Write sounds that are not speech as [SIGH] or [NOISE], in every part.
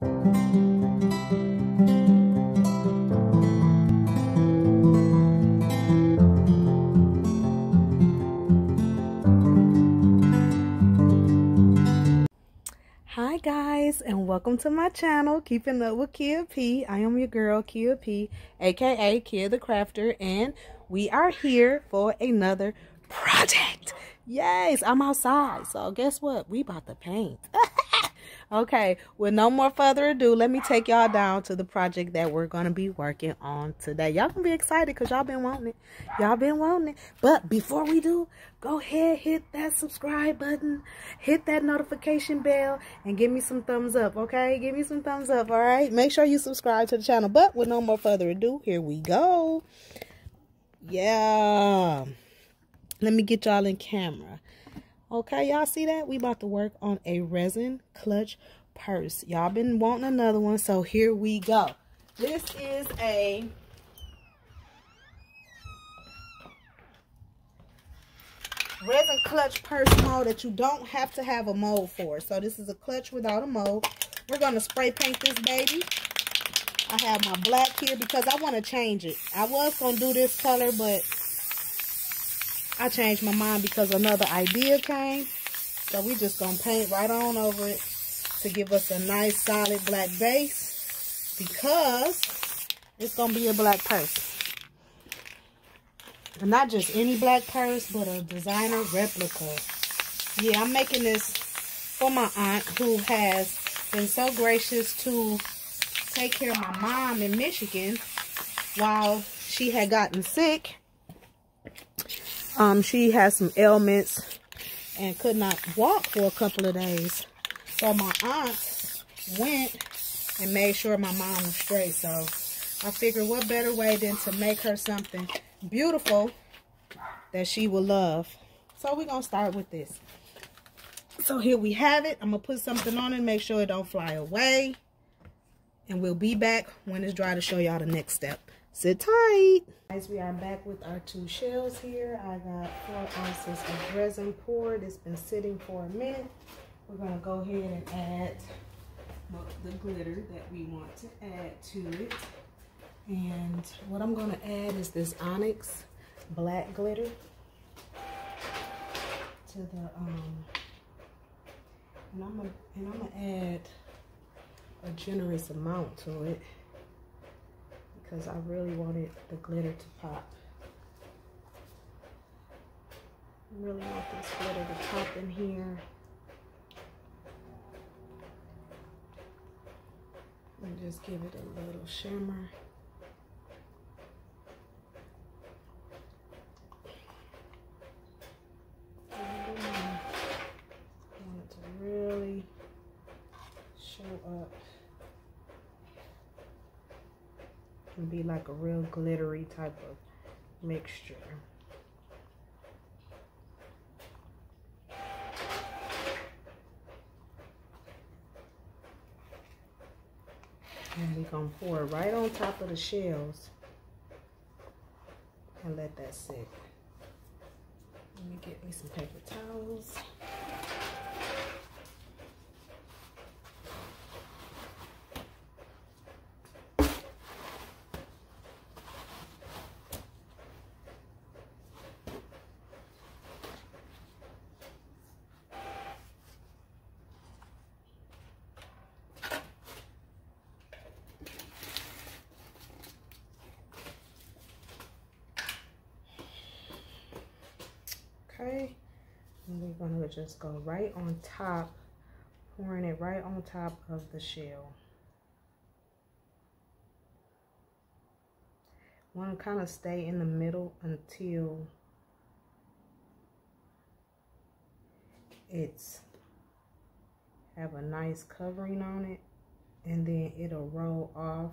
Hi guys and welcome to my channel Keeping Up with Kia P. I am your girl Kia P aka Kia the Crafter and we are here for another project. Yes, I'm outside. So guess what? We about to paint. [LAUGHS] okay, with no more further ado, let me take y'all down to the project that we're going to be working on today. Y'all going to be excited because y'all been wanting it. Y'all been wanting it. But before we do, go ahead, hit that subscribe button, hit that notification bell, and give me some thumbs up, okay? Give me some thumbs up, all right? Make sure you subscribe to the channel. But with no more further ado, here we go. Yeah. Let me get y'all in camera. Okay, y'all see that? We about to work on a resin clutch purse. Y'all been wanting another one, so here we go. This is a resin clutch purse mold that you don't have to have a mold for. So this is a clutch without a mold. We're going to spray paint this baby. I have my black here because I want to change it. I was going to do this color, but I changed my mind because another idea came. So we just going to paint right on over it to give us a nice solid black base because it's going to be a black purse. And not just any black purse, but a designer replica. Yeah, I'm making this for my aunt who has been so gracious to take care of my mom in Michigan while she had gotten sick. Um, she has some ailments and could not walk for a couple of days. So my aunt went and made sure my mom was straight. So I figured what better way than to make her something beautiful that she will love. So we're going to start with this. So here we have it. I'm going to put something on it, make sure it don't fly away. And we'll be back when it's dry to show y'all the next step. Sit tight. Guys, we are back with our two shells here. I got four ounces of resin poured. It's been sitting for a minute. We're going to go ahead and add the glitter that we want to add to it. And what I'm going to add is this onyx black glitter to the um and I'm gonna and I'm gonna add a generous amount to it because I really wanted the glitter to pop. I really want this glitter to pop in here. And just give it a little shimmer. Be like a real glittery type of mixture. And we're going to pour it right on top of the shells and let that sit. Let me get me some paper towels. Okay. And we're going to just go right on top pouring it right on top of the shell. Want to kind of stay in the middle until it's have a nice covering on it and then it'll roll off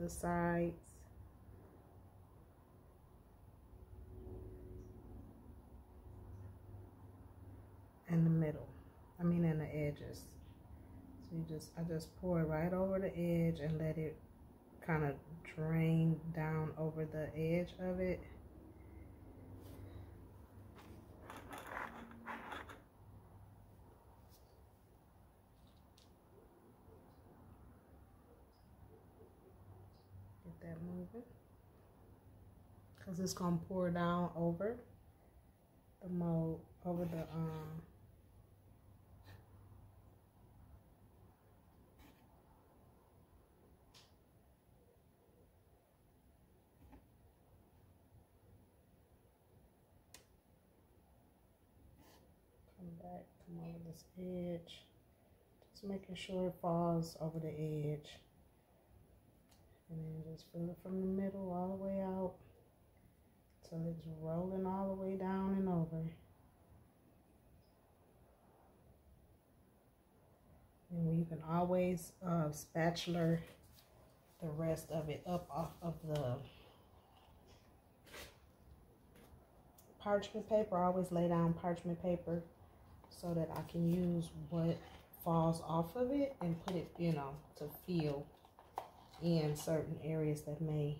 the sides in the middle. I mean in the edges. So you just, I just pour it right over the edge and let it kind of drain down over the edge of it. Get that moving. Because it's going to pour down over the mold, over the, um, come back, come over this edge. Just making sure it falls over the edge. And then just fill it from the middle all the way out till it's rolling all the way down and over. And you can always uh, spatula the rest of it up off of the parchment paper. I always lay down parchment paper so that I can use what falls off of it and put it, you know, to fill in certain areas that may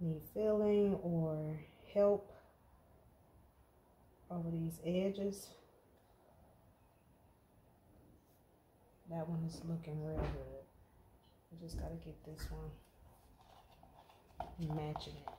need filling or help over these edges. That one is looking real good. I just got to get this one matching it.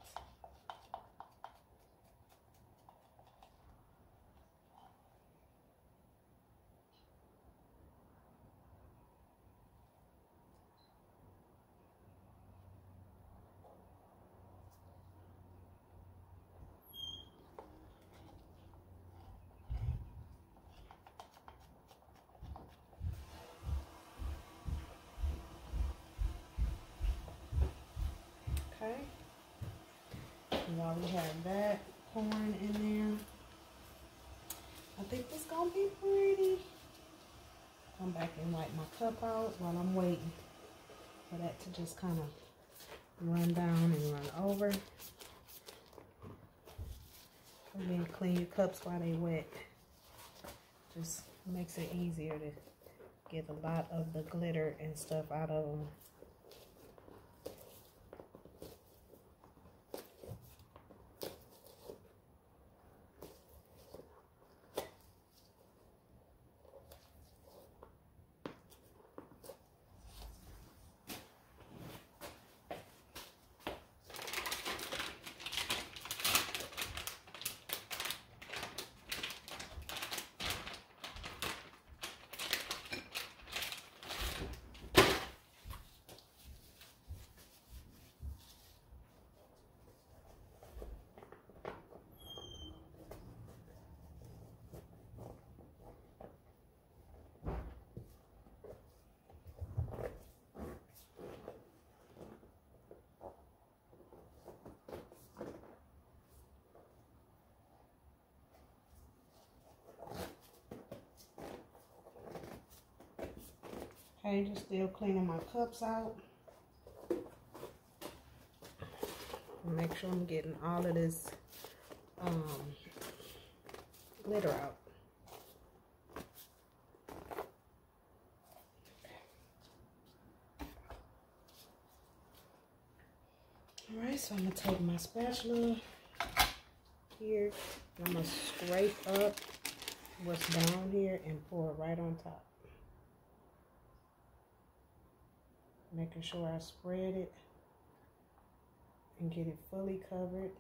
Okay. And while we have that pouring in there, I think it's gonna be pretty. Come back and wipe my cup out while I'm waiting for that to just kind of run down and run over. And then clean your cups while they wet. Just makes it easier to get a lot of the glitter and stuff out of them. Okay, just still cleaning my cups out. Make sure I'm getting all of this um, glitter out. Alright, so I'm to take my spatula here. I'm to scrape up what's down here and pour it right on top. Making sure I spread it and get it fully covered.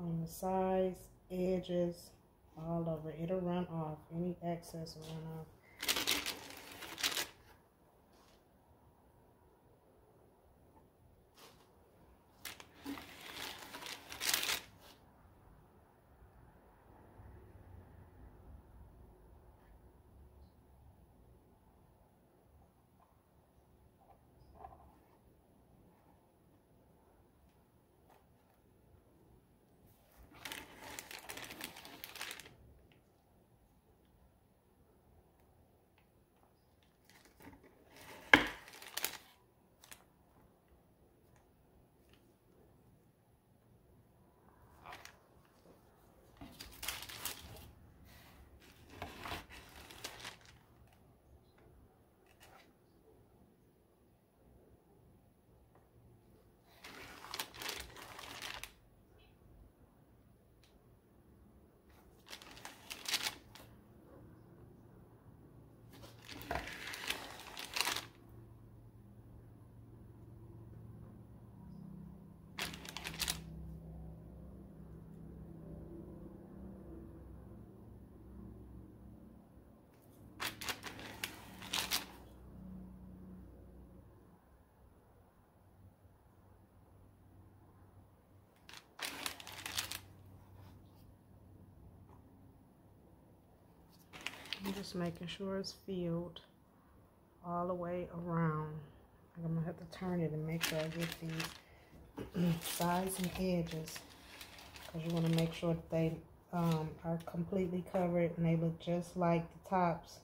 On the sides, edges, all over. It'll run off. Any excess will run off. Just making sure it's filled all the way around. I'm gonna have to turn it and make sure I get these [CLEARS THROAT] sides and edges because you want to make sure that they um, are completely covered and they look just like the tops.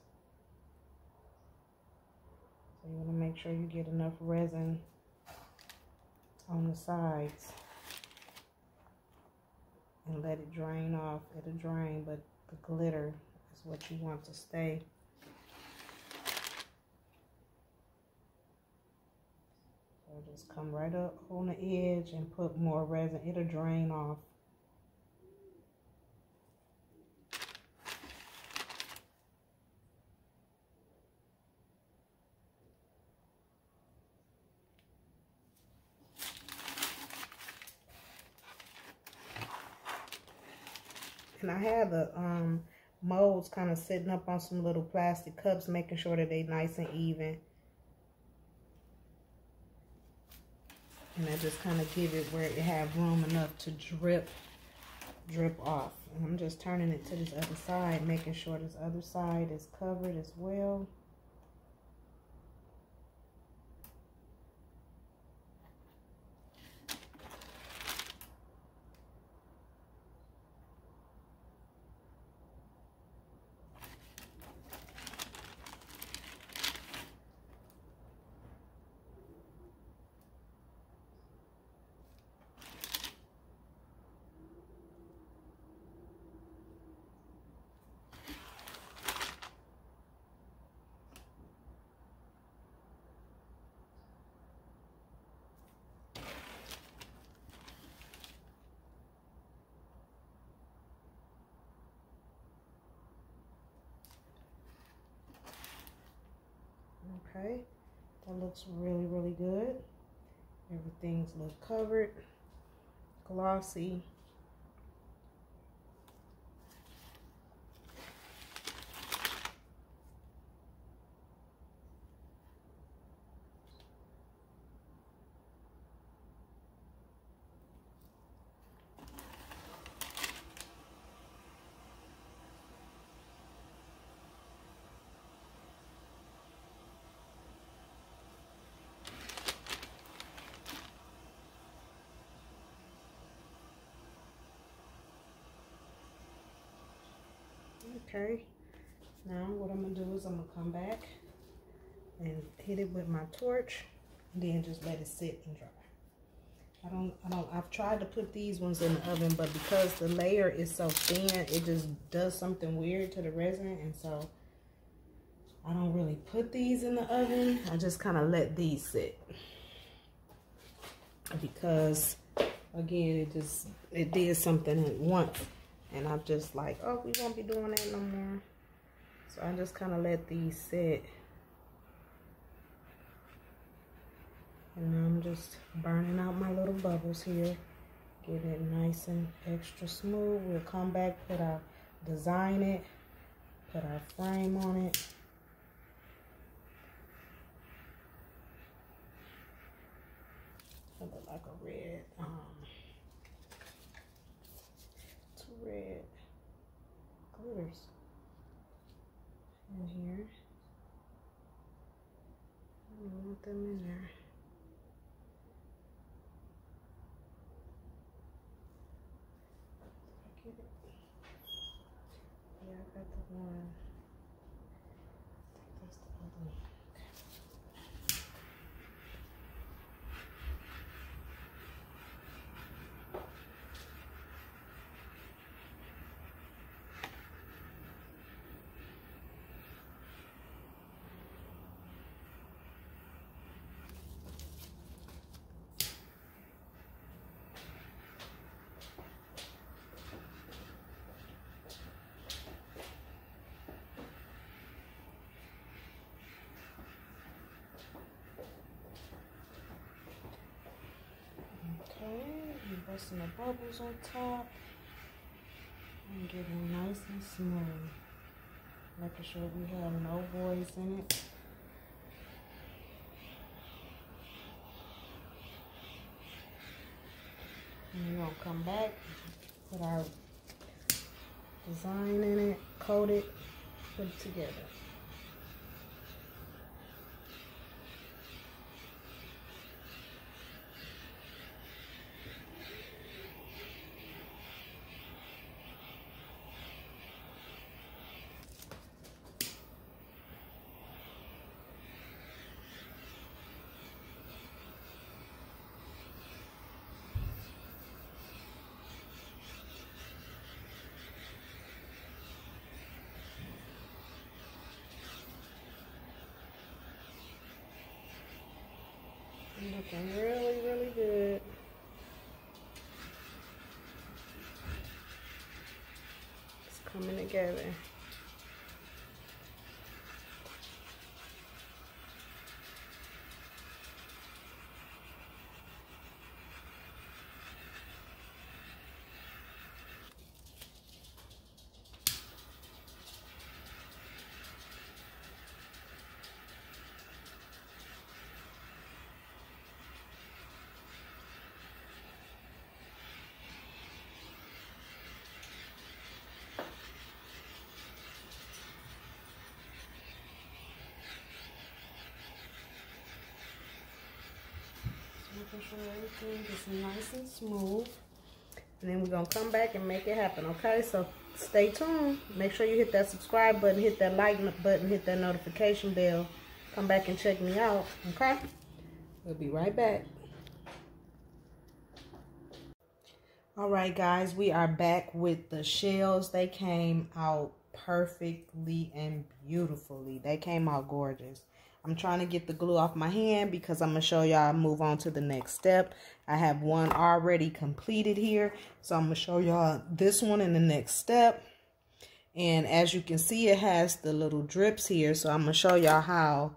So you want to make sure you get enough resin on the sides and let it drain off. It'll drain, but the glitter is what you want to stay. So just come right up on the edge and put more resin. It'll drain off. And I have the um, molds kind of sitting up on some little plastic cups, making sure that they nice and even. And I just kind of give it where it have room enough to drip, drip off. And I'm just turning it to this other side, making sure this other side is covered as well. Okay, that looks really, really good. Everything's look covered, glossy. Okay, now what I'm gonna do is I'm gonna come back and hit it with my torch and then just let it sit and dry. I don't, I don't, I've tried to put these ones in the oven, but because the layer is so thin, it just does something weird to the resin. And so I don't really put these in the oven. I just kind of let these sit because again, it just, it did something at once. And I'm just like, oh, we won't be doing that no more. So I just kind of let these sit. And I'm just burning out my little bubbles here. Get it nice and extra smooth. We'll come back, put our, design it, put our frame on it. It look like a red, um, red glitters in here. I want them in there. I get it. Yeah, I got the one. Busting the bubbles on top and getting nice and smooth. Making sure we have no voids in it. And we're gonna come back, put our design in it, coat it, put it together. Looking really, really good. It's coming together. making everything nice and smooth. And then we're going to come back and make it happen, okay? So stay tuned. Make sure you hit that subscribe button, hit that like button, hit that notification bell. Come back and check me out, okay? We'll be right back. All right, guys, we are back with the shells. They came out perfectly and beautifully. They came out gorgeous. I'm trying to get the glue off my hand because I'm going to show y'all move on to the next step. I have one already completed here. So I'm going to show y'all this one in the next step. And as you can see, it has the little drips here. So I'm going to show y'all how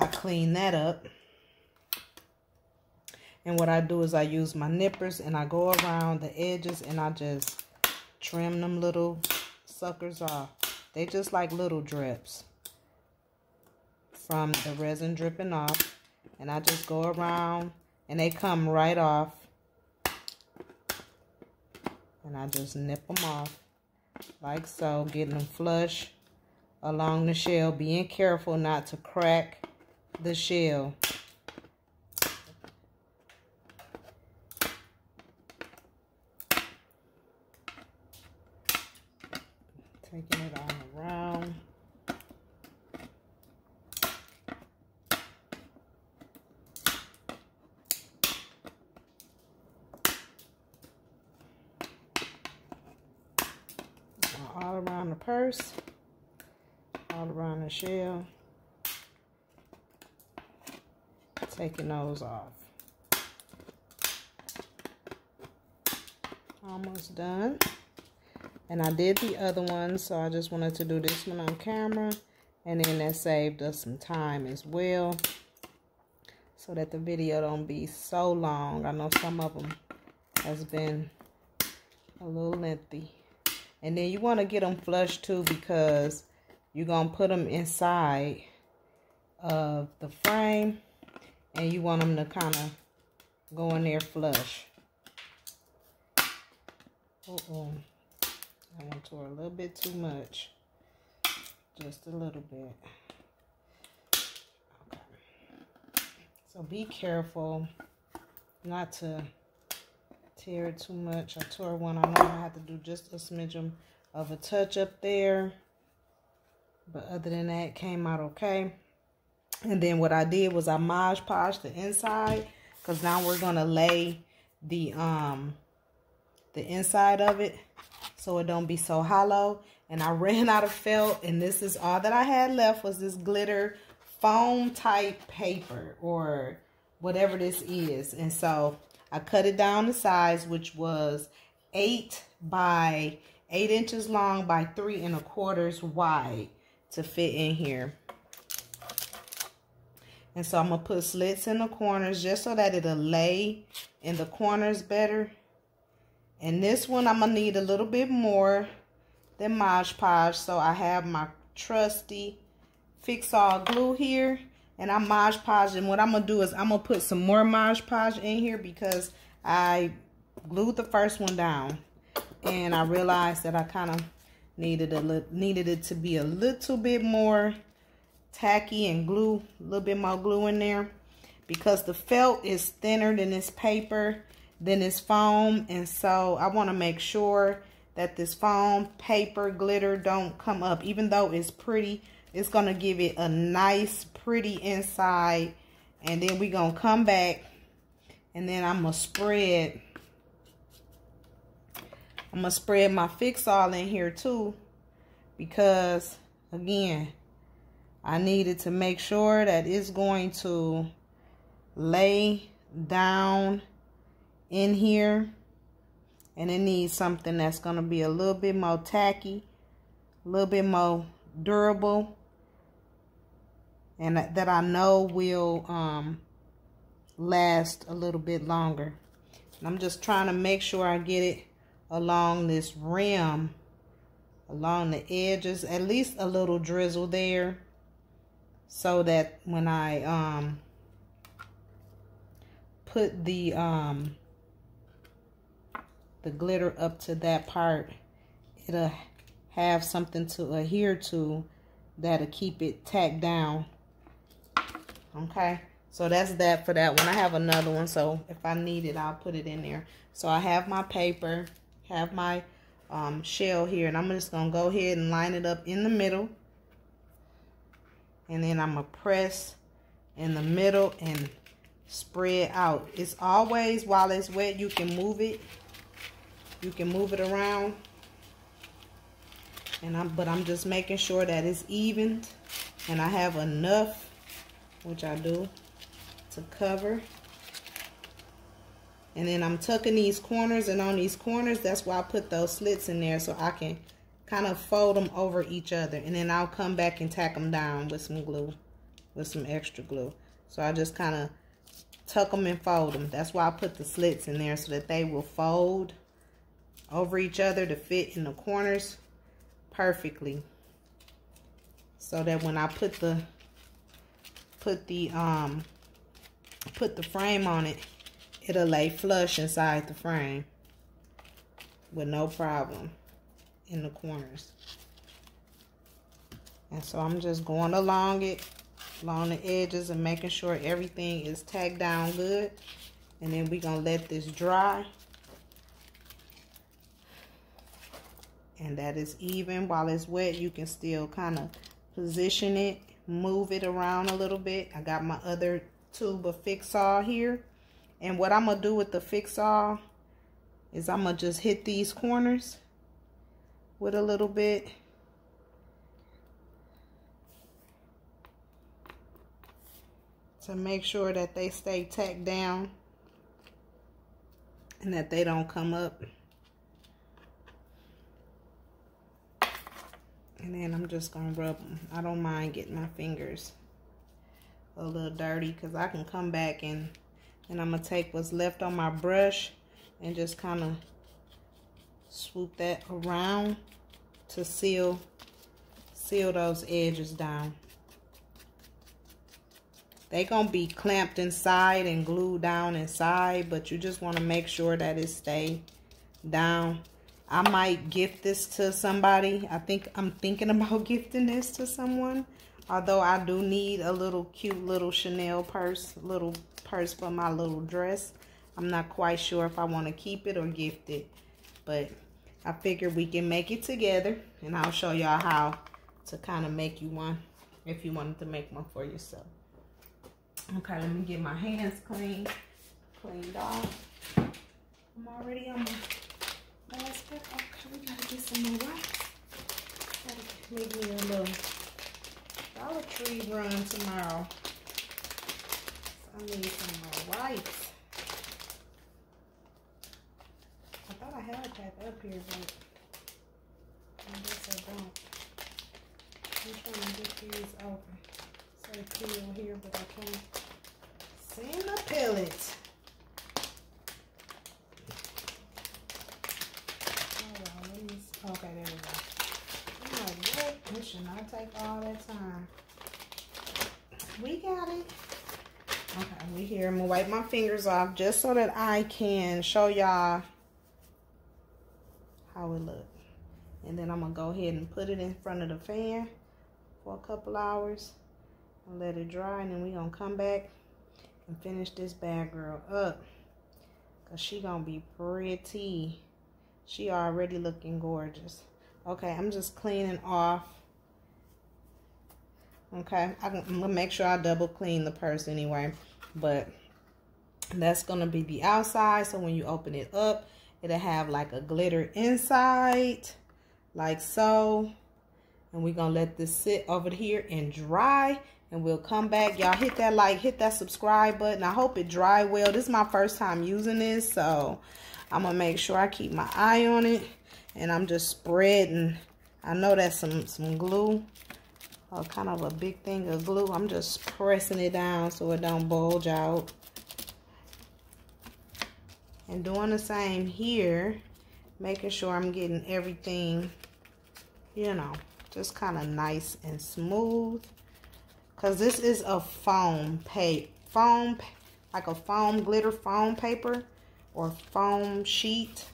I clean that up. And what I do is I use my nippers and I go around the edges and I just trim them little suckers off. They just like little drips from the resin dripping off. And I just go around and they come right off. And I just nip them off like so, getting them flush along the shell, being careful not to crack the shell. Taking it all around. all around the purse, all Taking those off. Almost done. And I did the other one, so I just wanted to do this one on camera. And then that saved us some time as well. So that the video don't be so long. I know some of them has been a little lengthy. And then you want to get them flush too because you're going to put them inside of the frame. And you want them to kind of go in there flush. Uh oh I went to a little bit too much. Just a little bit. Okay. So be careful not to tear it too much. I tore one. I know I have to do just a smidgen of a touch up there. But other than that, came out okay. And then what I did was I Mod Podged the inside. Because now we're going to lay the, um, the inside of it. So it don't be so hollow. And I [LAUGHS] ran out of felt. And this is all that I had left was this glitter foam type paper. Or whatever this is. And so I cut it down to size, which was eight by eight inches long by three and a quarters wide to fit in here. And so I'm going to put slits in the corners just so that it'll lay in the corners better. And this one I'm going to need a little bit more than Mod Podge. So I have my trusty Fix All glue here and I'm Mod Podge. And what I'm going to do is I'm going to put some more Mod Podge in here because I glued the first one down. And I realized that I kind of needed a needed it to be a little bit more tacky and glue, a little bit more glue in there because the felt is thinner than this paper, than this foam. And so I want to make sure that this foam, paper, glitter don't come up. Even though it's pretty, it's going to give it a nice, pretty inside. And then we're going to come back and then I'm going to spread. I'm going to spread my Fix-All in here too. Because, again, I needed to make sure that it's going to lay down in here. And it needs something that's going to be a little bit more tacky a little bit more durable. And that I know will um, last a little bit longer. And I'm just trying to make sure I get it along this rim along the edges at least a little drizzle there so that when I um, put the um, the glitter up to that part, it'll have something to adhere to that'll keep it tacked down. Okay, so that's that for that one. I have another one, so if I need it, I'll put it in there. So I have my paper, have my um, shell here, and I'm just going to go ahead and line it up in the middle. And then I'm going to press in the middle and spread out. It's always, while it's wet, you can move it. You can move it around. And I'm, but I'm just making sure that it's even. And I have enough, which I do, to cover. And then I'm tucking these corners. And on these corners, that's why I put those slits in there. So I can kind of fold them over each other. And then I'll come back and tack them down with some glue. With some extra glue. So I just kind of tuck them and fold them. That's why I put the slits in there so that they will fold over each other to fit in the corners perfectly. So that when I put the put the um put the frame on it, it'll lay flush inside the frame with no problem in the corners. And so I'm just going along it along the edges and making sure everything is tacked down good. And then we're going to let this dry. And that is even. While it's wet, you can still kind of position it, move it around a little bit. I got my other tube of Fix-All here. And what I'm going to do with the Fix-All is I'm going to just hit these corners with a little bit to make sure that they stay tacked down and that they don't come up. And then I'm just going to rub them. I don't mind getting my fingers a little dirty because I can come back and, and I'm going to take what's left on my brush and just kind of swoop that around to seal seal those edges down. They're gonna be clamped inside and glued down inside, but you just want to make sure that it stay down. I might gift this to somebody. I think I'm thinking [LAUGHS] about gifting this to someone. Although I do need a little cute little Chanel purse, little purse for my little dress. I'm not quite sure if I want to keep it or gift it. But I figured we can make it together. And I'll show y'all how to kind of make you one if you wanted to make one for yourself. Okay, let me get my hands clean, cleaned off. I'm already on my last step. Okay, we gotta get some more wipes. Gotta make me a little Dollar Tree run tomorrow. So I need some more wipes. I thought I had that up here, but I guess I don't. I'm trying to get these open. Say peel here, but I can't. Seeing the pellets. Okay, there we go. I'm like, what? This should not take all that time. We got it. Okay, we here. I'm gonna wipe my fingers off just so that I can show y'all how it look. And then I'm going to go ahead and put it in front of the fan for a couple hours and let it dry. And then we're going to come back and finish this bad girl up. Because she going to be pretty. She already looking gorgeous. Okay, I'm just cleaning off. Okay, I'm to make sure I double clean the purse anyway. But that's to be the outside. So when you open it up, it'll have like a glitter inside. Like so. And we're to let this sit over here and dry. And we'll come back. Y'all hit that like, hit that subscribe button. I hope it dry well. This is my first time using this. So I'm to make sure I keep my eye on it. And I'm just spreading. I know that's some, some glue. Or kind of a big thing of glue. I'm just pressing it down so it don't bulge out. And doing the same here. Making sure I'm getting everything, you know, just kind of nice and smooth. Because this is a foam paper. Foam, like a foam glitter foam paper or foam sheet.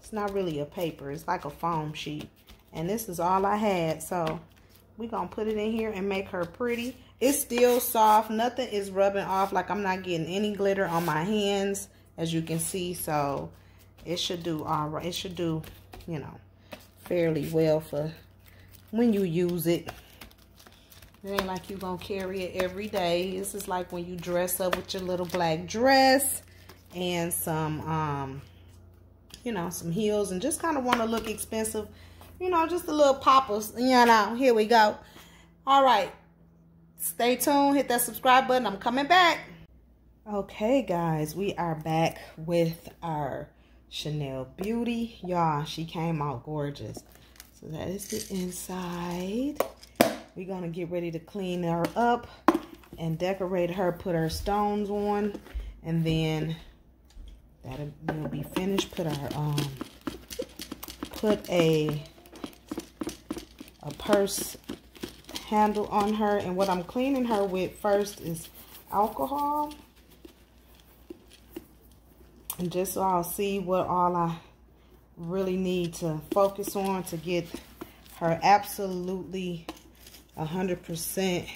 It's not really a paper. It's like a foam sheet. And this is all I had. So going to put it in here and make her pretty. It's still soft. Nothing is rubbing off. Like I'm not getting any glitter on my hands. As you can see. So it should do all right. It should do, you know, fairly well for when you use it. It ain't like you gonna carry it every day. This is like when you dress up with your little black dress and some, um, you know, some heels and just kind of want to look expensive. You know, just a little poppers. You know, here we go. All right. Stay tuned. Hit that subscribe button. I'm coming back. Okay, guys. We are back with our Chanel Beauty. Y'all, she came out gorgeous. So that is the inside. We're going to get ready to clean her up and decorate her, put her stones on, and then that'll will be finished. Put our um put a a purse handle on her and what I'm cleaning her with first is alcohol. And just so I'll see what all I really need to focus on to get her absolutely 100%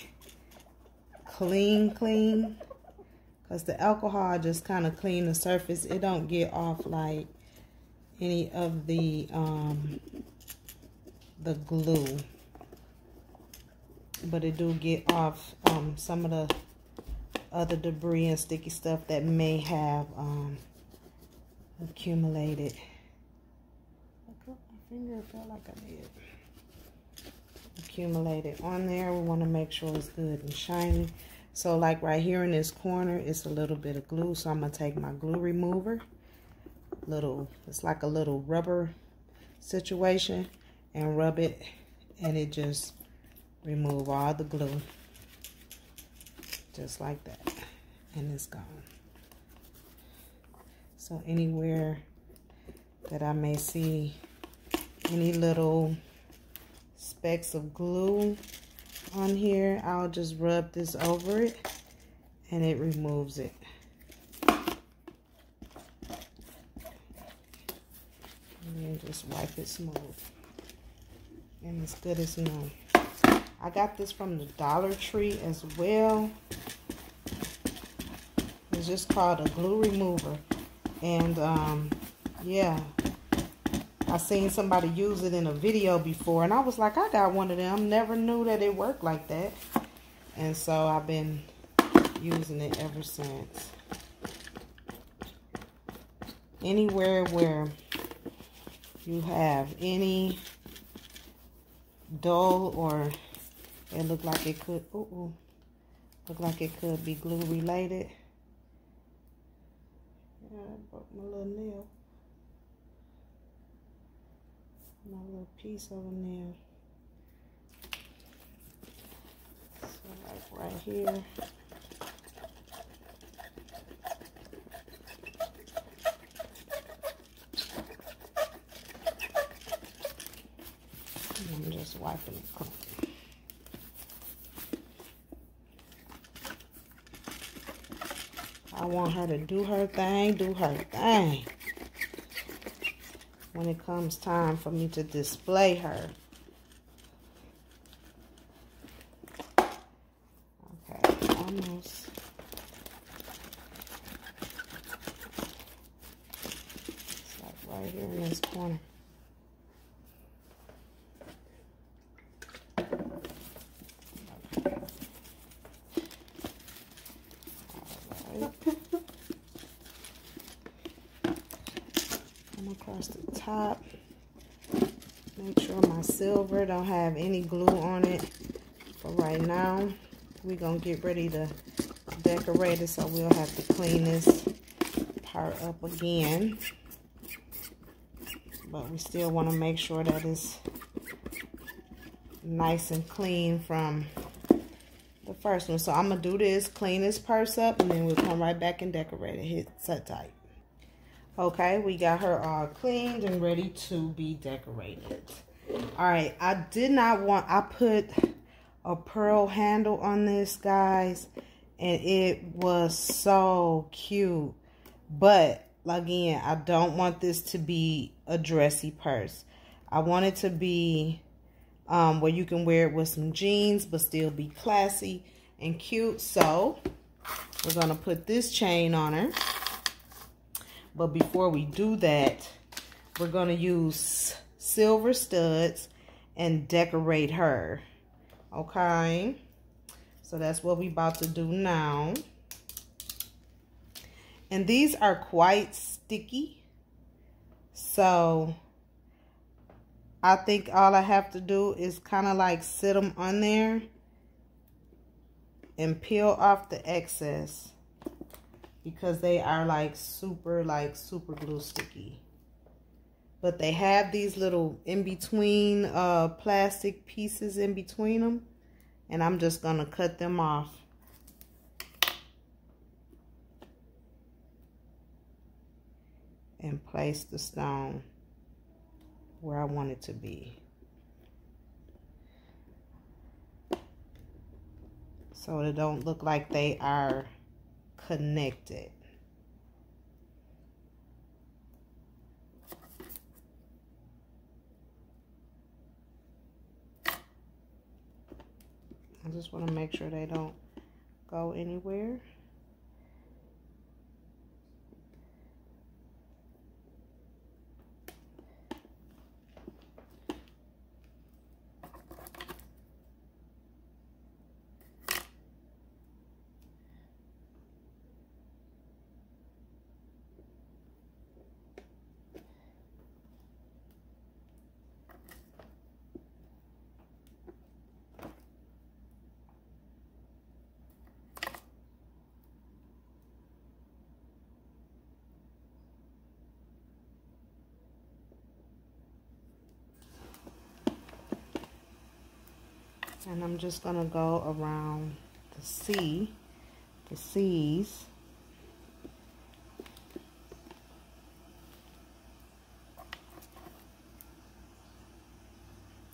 clean clean. Because the alcohol just kind of clean the surface. It don't get off like any of the um the glue but it do get off um some of the other debris and sticky stuff that may have um accumulated I cut my finger felt like I did accumulated on there. We want to make sure it's good and shiny. So like right here in this corner, it's a little bit of glue. So I'm going to take my glue remover. Little, it's like a little rubber situation. And rub it. And it just remove all the glue. Just like that. And it's gone. So anywhere that I may see any little specks of glue on here, I'll just rub this over it and it removes it. And then just wipe it smooth. And as good as new. I got this from the Dollar Tree as well. It's just called a glue remover. And um, yeah, I seen somebody use it in a video before, and I was like, I got one of them. Never knew that it worked like that. And so I've been using it ever since. Anywhere where you have any dull or it looked like it could, ooh, ooh, look like it could be glue related. Yeah, I broke my little nail my little piece of a nail. So like right here. I want her to do her thing, do her thing. when it comes time for me to display her. Okay, almost. It's like right here in this corner. across top. Make sure my silver don't have any glue on it. For right now, we're going to get ready to decorate it so we'll have to clean this part up again. But we still want to make sure that it's nice and clean from the first one. So I'm going to do this, clean this purse up, and then we'll come right back and decorate it. Hit set tight. Okay, we got her all cleaned and ready to be decorated. All right, I did not want, I put a pearl handle on this, guys, and it was so cute. But, again, I don't want this to be a dressy purse. I want it to be um, where you can wear it with some jeans, but still be classy and cute. So, we're going to put this chain on her. But before we do that, we're going to use silver studs and decorate her. Okay? So that's what we're about to do now. And these are quite sticky. So I think all I have to do is kind of like sit them on there and peel off the excess because they are like super, like super glue sticky. But they have these little in-between uh, plastic pieces in between them. And I'm just going to cut them off. And place the stone where I want it to be. So it don't look like they are connected. I just want to make sure they don't go anywhere. And I'm just going to go around the C, the C's.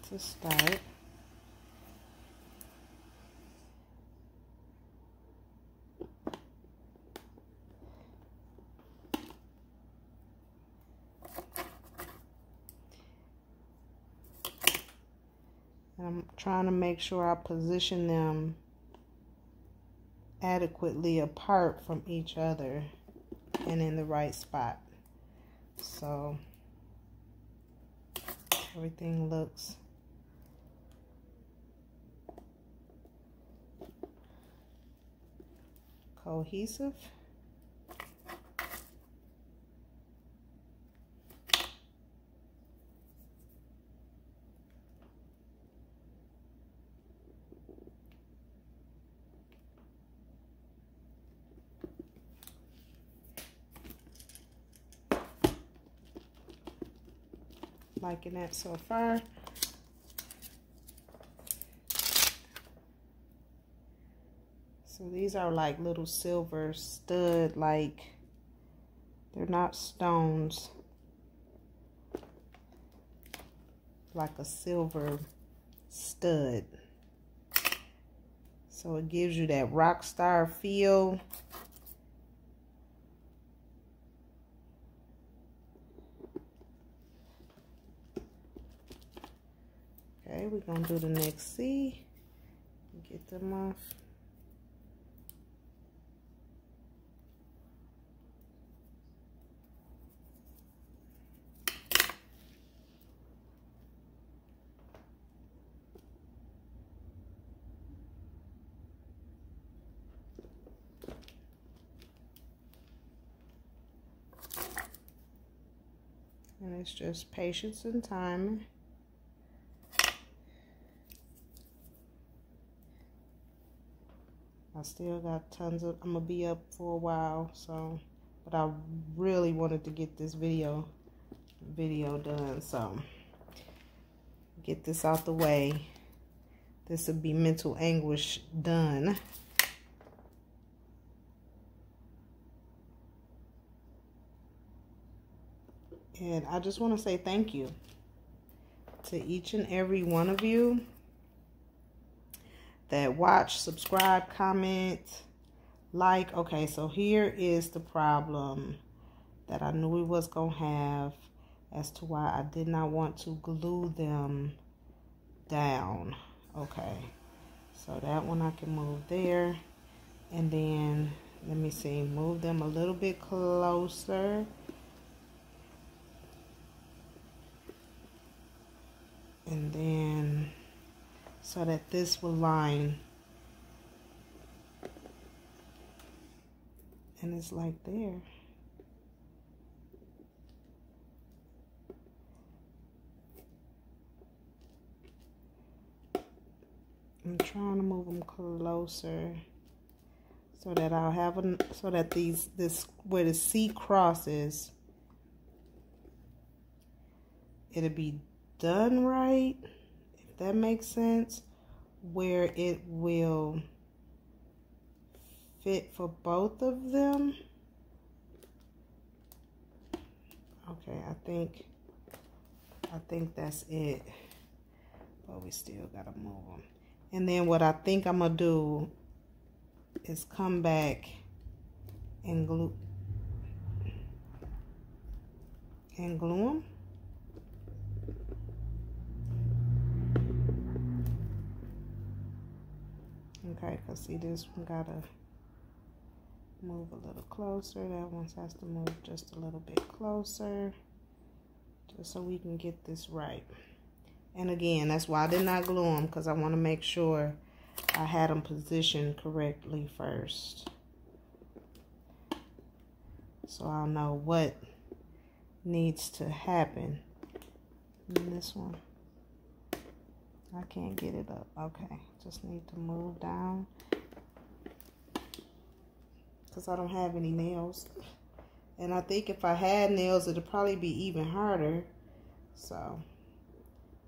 To start. I'm trying to make sure I position them adequately apart from each other and in the right spot. So everything looks cohesive. Liking that so far. So these are like little silver stud, like they're not stones. Like a silver stud. So it gives you that rock star feel. Okay, we're gonna do the next C. Get them off. And it's just patience and time. I still got tons of, I'm going to be up for a while, so, but I really wanted to get this video, video done, so, get this out the way. This would be mental anguish done. And I just want to say thank you to each and every one of you that watch, subscribe, comment, like. Okay, so here is the problem that I knew we was going to have as to why I did not want to glue them down. Okay, so that one I can move there. And then, let me see, move them a little bit closer. and then so that this will line. And it's like there. I'm trying to move them closer so that I'll have them so that these this where the C crosses it'll be done right, that makes sense, where it will fit for both of them. Okay, I think I think that's it. But we still gotta move them. And then what I think I'm gonna do is come back and glue and glue them. Okay, because see this one got to move a little closer. That one has to move just a little bit closer. Just so we can get this right. And again, that's why I did not glue them because I want to make sure I had them positioned correctly first. So I'll know what needs to happen in this one. I can't get it up. Okay, just need to move down. Because I don't have any nails. And I think if I had nails, it'd probably be even harder. So,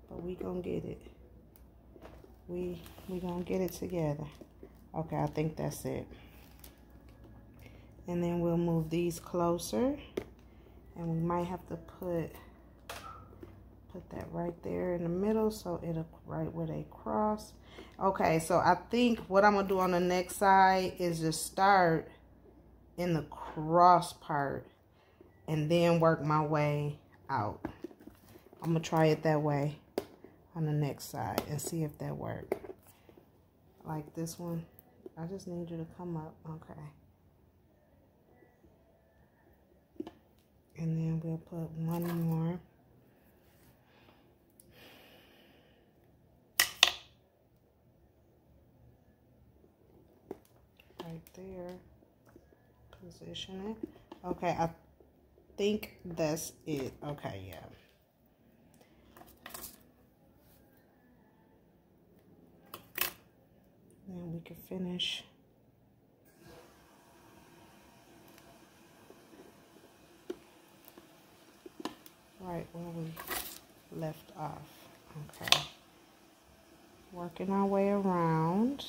but we gonna get it. We, we gonna get it together. Okay, I think that's it. And then we'll move these closer. And we might have to put put that right there in the middle so it'll right where they cross. Okay so I think what I'm gonna do on the next side is just start in the cross part and then work my way out. I'm gonna try it that way on the next side and see if that works like this one? I just need you to come up okay. And then we'll put one more right there. Position it. Okay, I think that's it. Okay, yeah. Then we can finish. Right where we left off. Okay. Working our way around.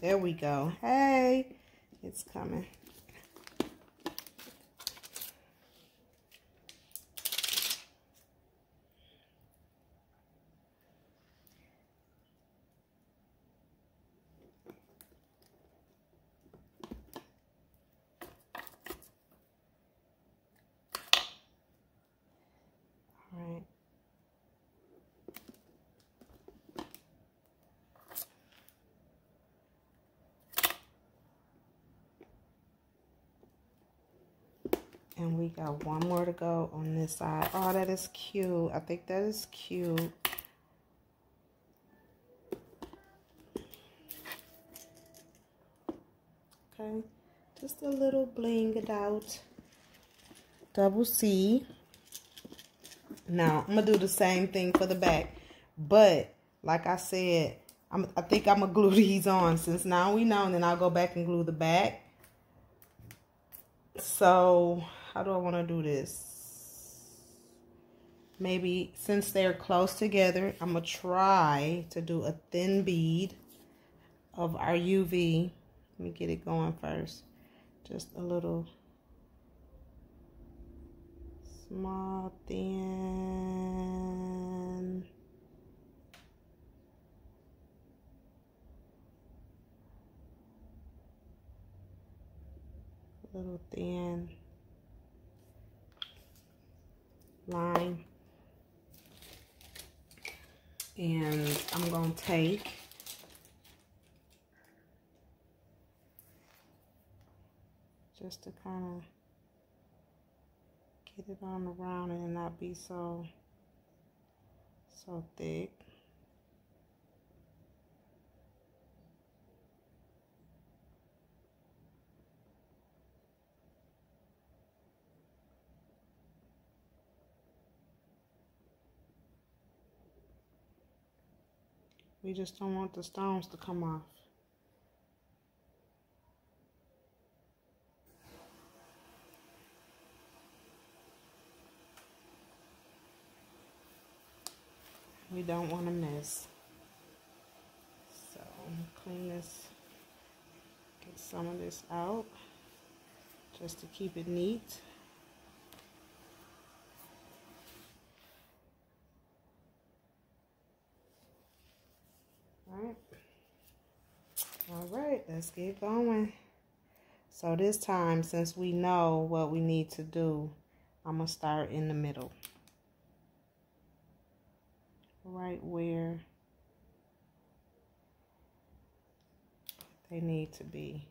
There we go. Hey, it's coming. And we got one more to go on this side. Oh, that is cute. I think that is cute. Okay. Just a little blinged out double C. Now, I'm going to do the same thing for the back. But, like I said, I'm, I think I'm going to glue [LAUGHS] these on. Since now we know, and then I'll go back and glue the back. So, how do I want to do this? Maybe since they're close together, I'm going to try to do a thin bead of our UV. Let me get it going first. Just a little small thin little thin line. And I'm going to take just to kind of get it on around and not be so so thick. We just don't want the stones to come off. We don't want to miss. So clean this, get some of this out just to keep it neat. All right, let's get going. So this time, since we know what we need to do, I'm going to start in the middle. Right where they need to be.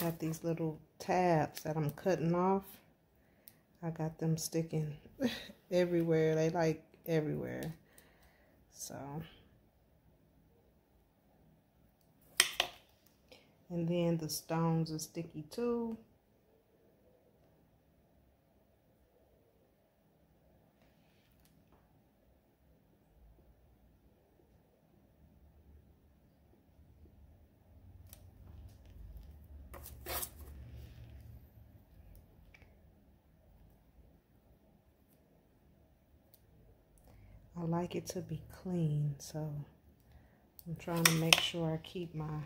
Got these little tabs that I'm cutting off. I got them sticking [LAUGHS] everywhere. They like everywhere. So. And then the stones are sticky too. I like it to be clean, so I'm trying to make sure I keep my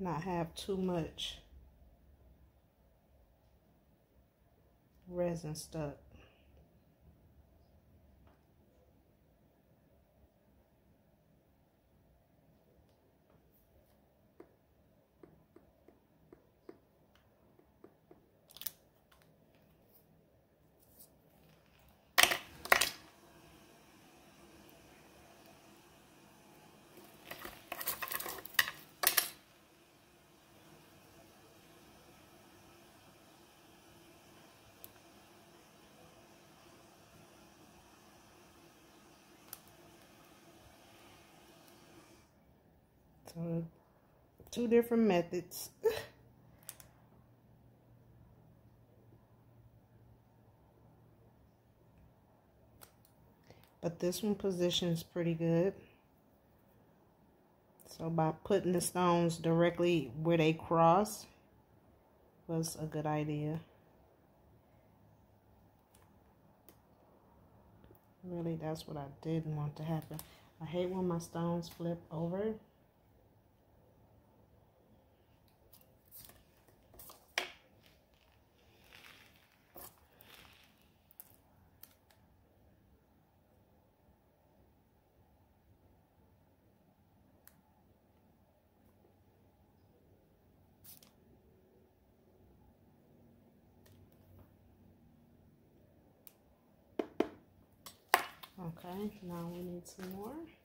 not have too much resin stuck. So two different methods. [LAUGHS] but this one positions pretty good. So by putting the stones directly where they cross was a good idea. Really, that's what I didn't want to happen. I hate when my stones flip over. Now we need some more.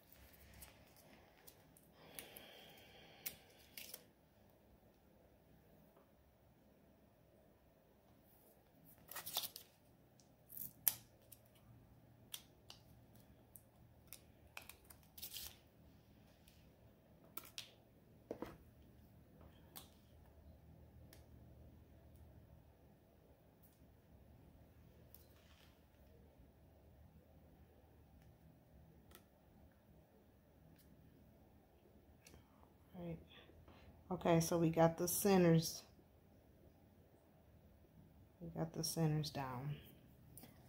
Right. Okay, so we got the centers. We got the centers down.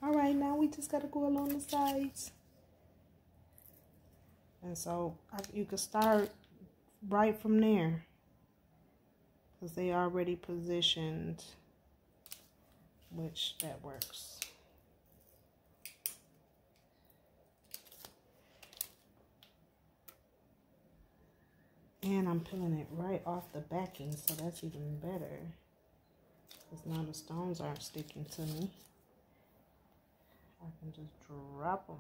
All right, now we just got to go along the sides. And so you can start right from there. Because they already positioned, which that works. And I'm peeling it right off the backing, so that's even better. Because now the stones aren't sticking to me. I can just drop them.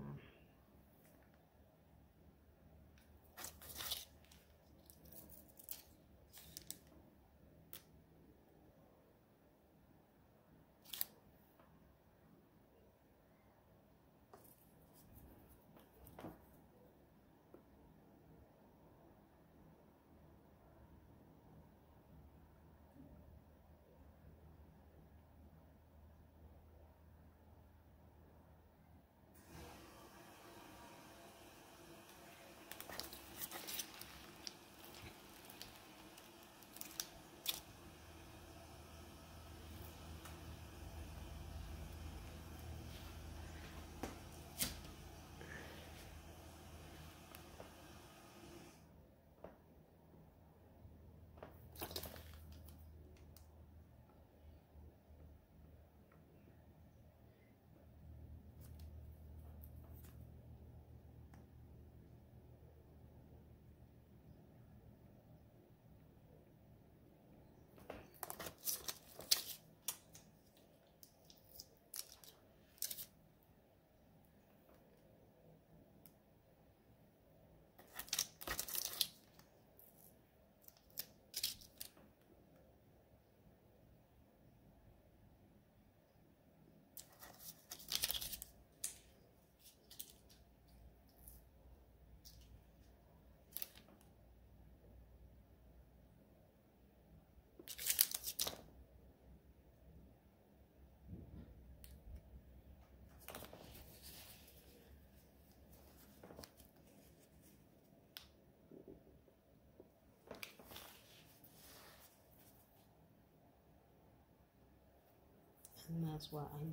And that's why I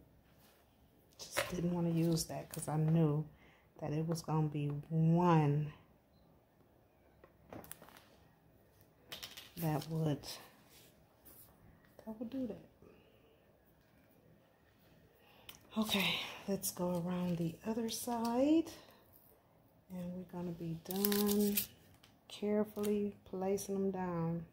just didn't want to use that because I knew that it was going to be one that would that would do that. Okay, let's go around the other side. And we're going to be done carefully placing them down.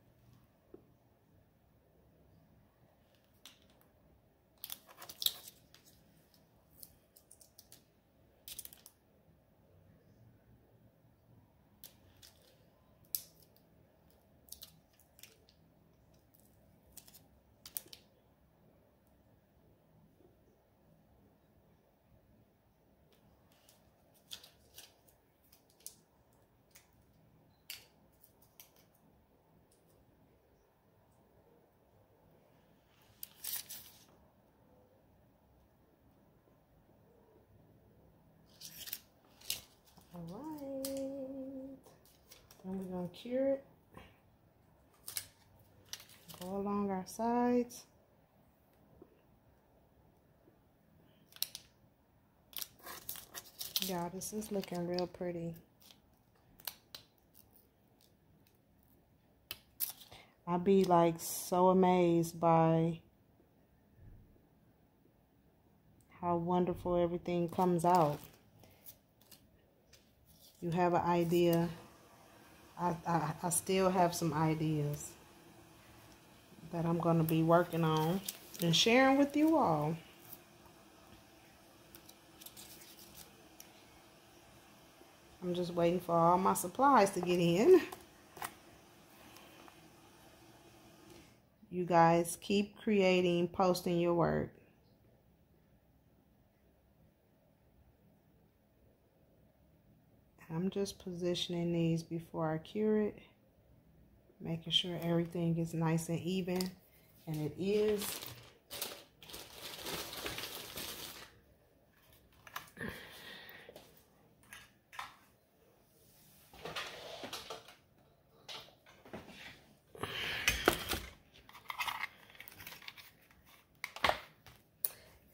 cure it. Go along our sides. Yeah, this is looking real pretty. I'd be like so amazed by how wonderful everything comes out. You have an idea I, I, I still have some ideas that I'm going to be working on and sharing with you all. I'm just waiting for all my supplies to get in. You guys keep creating, posting your work. I'm just positioning these before I cure it. Making sure everything is nice and even. And it is.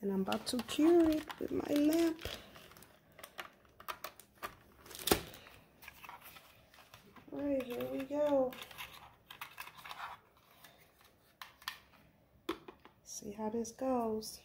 And I'm about to cure it with my lamp. See how this goes.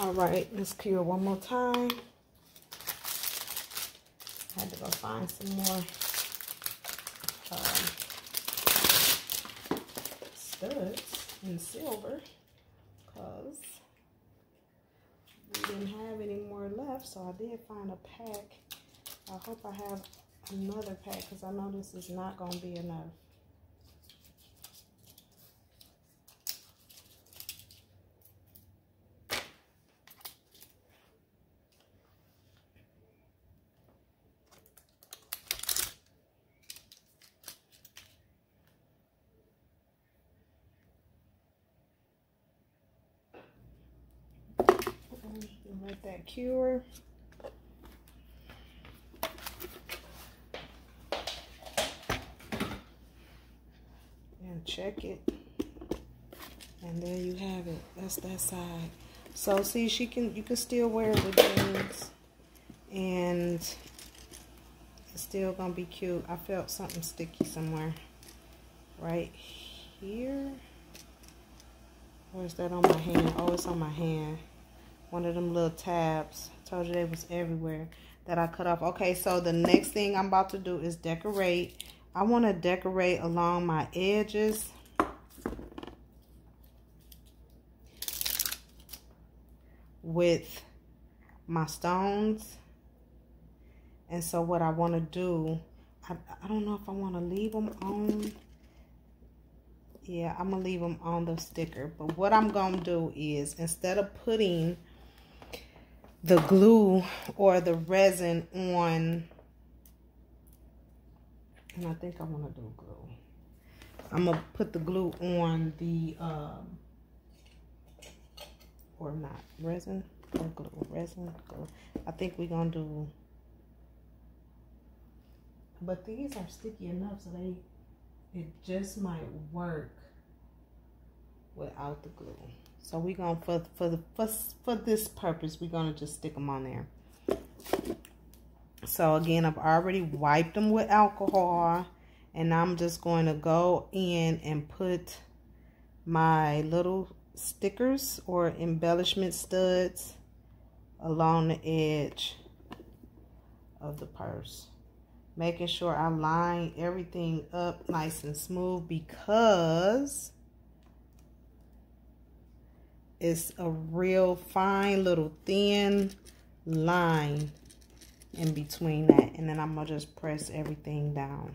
All right, let's cure one more time. I had to go find some more um, studs in silver because we didn't have any more left. So I did find a pack. I hope I have another pack because I know this is not going to be enough. Cure. And check it. And there you have it. That's that side. So see, she can you can still wear the jeans and it's still gonna be cute. I felt something sticky somewhere. Right here. Or is that on my hand? Oh, it's on my hand one of them little tabs. Told you they was everywhere that I cut off. Okay, so the next thing I'm about to do is decorate. I want to decorate along my edges. With my stones. And so what I want to do, I, I don't know if I want to leave them on. Yeah, I'm going to leave them on the sticker. But what I'm going to do is instead of putting the glue or the resin on, and I think I want to do glue. I'm going to put the glue on the, um, or not, resin, or glue, resin, glue. I think we're going to do, but these are sticky enough so they, it just might work without the glue. So we're going to, for, for, the, for, for this purpose, we're going to just stick them on there. So again, I've already wiped them with alcohol and I'm just going to go in and put my little stickers or embellishment studs along the edge of the purse making sure I line everything up nice and smooth because it's a real fine little thin line in between that and then I'm gonna just press everything down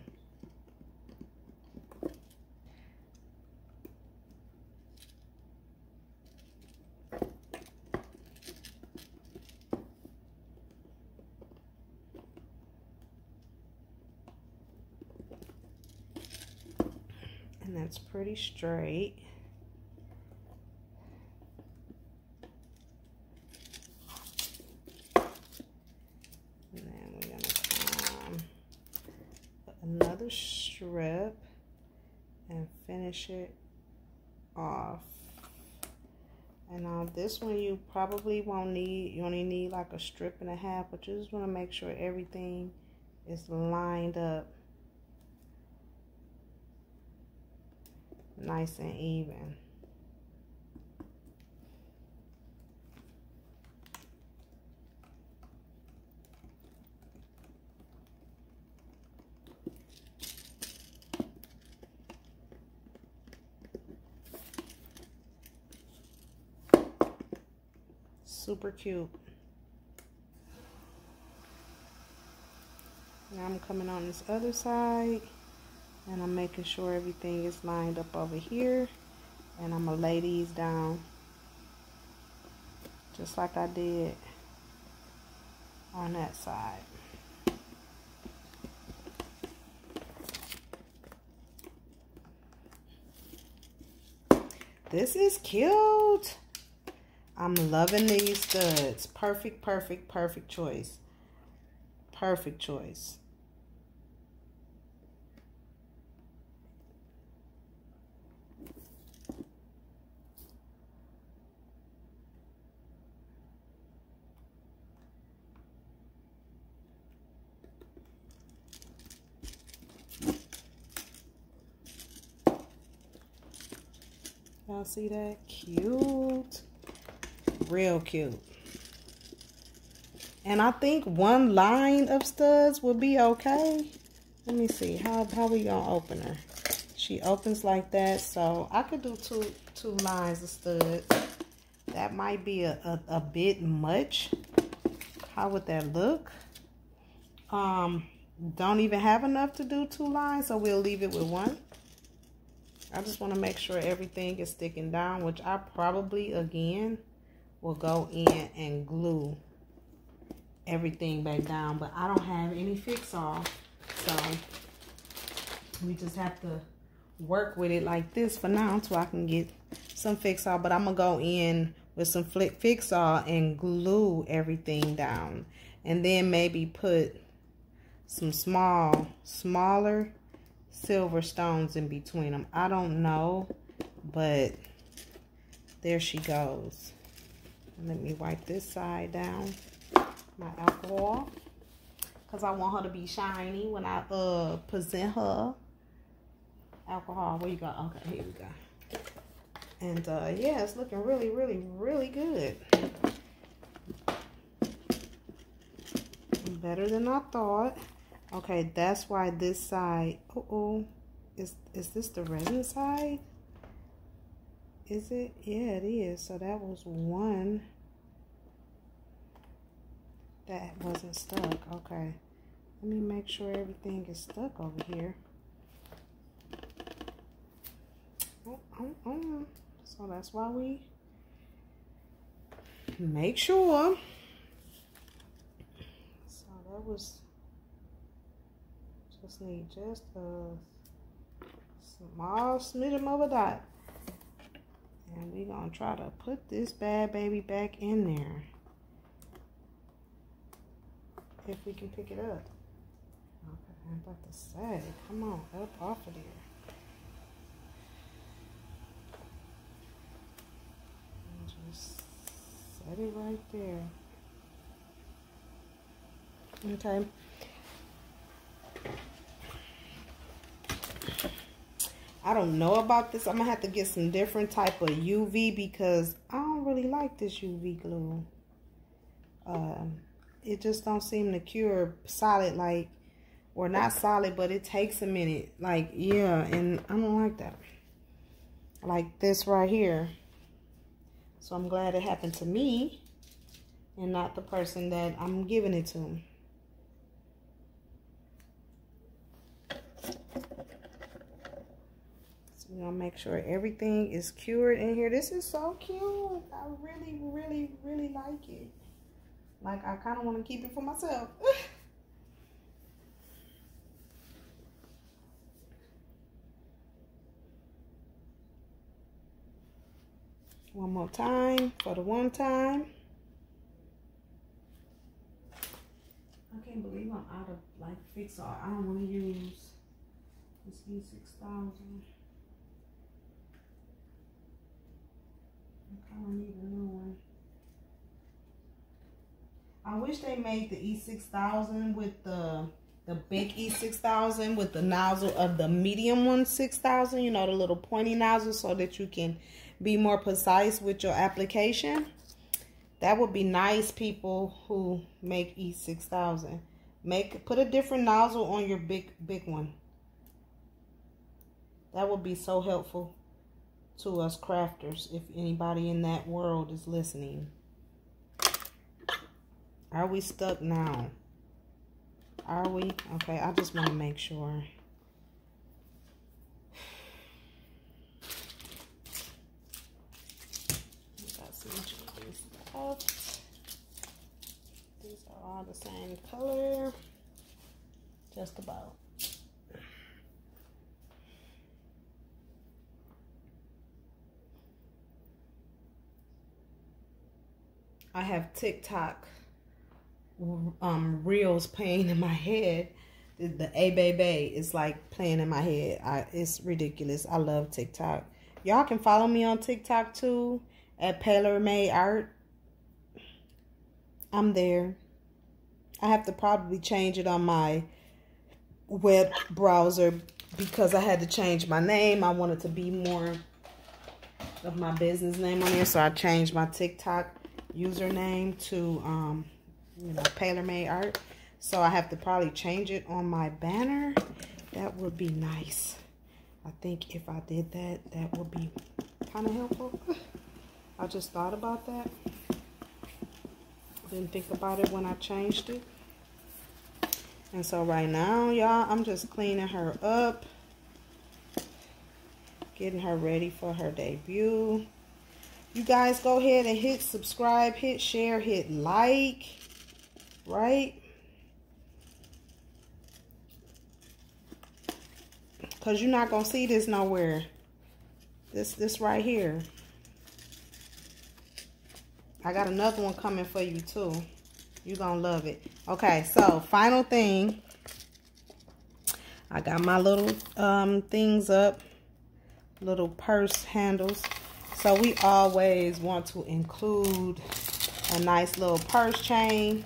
And that's pretty straight. And then we're going to um, put another strip and finish it off. And now this one you probably won't need, you only need like a strip and a half, but you just want to make sure everything is lined up nice and even. Super cute. Now I'm coming on this other side and I'm making sure everything is lined up over here and I'm gonna lay these down just like I did on that side this is cute I'm loving these studs perfect perfect perfect choice perfect choice Y'all see that? Cute. Real cute. And I think one line of studs will be okay. Let me see. How, how we going to open her? She opens like that. So I could do two, two lines of studs. That might be a, a, a bit much. How would that look? Um, don't even have enough to do two lines. So we'll leave it with one. I just want to make sure everything is sticking down, which I probably, again, will go in and glue everything back down. But I don't have any fix-all, so we just have to work with it like this for now until I can get some fix-all. But I'm going to go in with some fix-all and glue everything down. And then maybe put some small, smaller silver stones in between them. I don't know, but there she goes. Let me wipe this side down, my alcohol, because I want her to be shiny when I uh present her. Alcohol, where you go? Okay, here we go. And uh, yeah, it's looking really, really, really good. Better than I thought. Okay, that's why this side, uh oh, is, is this the resin side? Is it? Yeah, it is. So that was one. That wasn't stuck. Okay. Let me make sure everything is stuck over here. Oh, oh, oh. So that's why we make sure. So that was just need just a small smidgen of a dot. And we're going to try to put this bad baby back in there. If we can pick it up. Okay, I'm about to say, come on, up off of there. And just set it right there. Okay. I don't know about this. I'm going to have to get some different type of UV because I don't really like this UV glue. Um, it just don't seem to cure solid like, or not solid, but it takes a minute. Like, yeah, and I don't like that. Like this right here. So I'm glad it happened to me and not the person that I'm giving it to. You know, make sure everything is cured in here. This is so cute. I really, really, really like it. Like, I kind of want to keep it for myself. [LAUGHS] one more time for the one time. I can't believe I'm out of like fix all. I don't want to use this E6000. I don't need a new one. I wish they made the E6000 with the the big E6000 with the nozzle of the medium one 6000, you know, the little pointy nozzle so that you can be more precise with your application. That would be nice people who make E6000. Make put a different nozzle on your big big one. That would be so helpful to us crafters if anybody in that world is listening. Are we stuck now? Are we? Okay, I just want to make sure. These are all the same color. Just about. I have TikTok um, reels playing in my head. The, the A Baby is like playing in my head. I, it's ridiculous. I love TikTok. Y'all can follow me on TikTok too at May Art. I'm there. I have to probably change it on my web browser because I had to change my name. I wanted to be more of my business name on there. So I changed my TikTok username to, um, you know, Paylor May Art. So I have to probably change it on my banner. That would be nice. I think if I did that, that would be kind of helpful. [SIGHS] I just thought about that. Didn't think about it when I changed it. And so right now, y'all, I'm just cleaning her up. Getting her ready for her debut you guys go ahead and hit subscribe, hit share, hit like, right? Because you're not going to see this nowhere. This, this right here. I got another one coming for you too. You're going to love it. Okay, so final thing. I got my little um, things up. Little purse handles. So we always want to include a nice little purse chain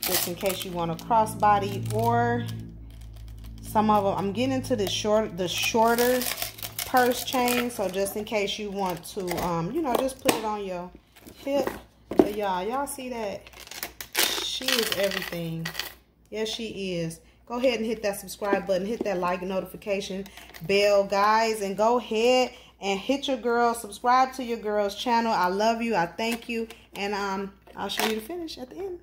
just in case you want a crossbody or some of them. I'm getting into the short, the shorter purse chain. So just in case you want to, um, you know, just put it on your hip. But y'all, y'all see that? She is everything. Yes, she is. Go ahead and hit that subscribe button. Hit that like notification bell, guys. And go ahead and hit your girl, subscribe to your girl's channel. I love you. I thank you. And um, I'll show you the finish at the end.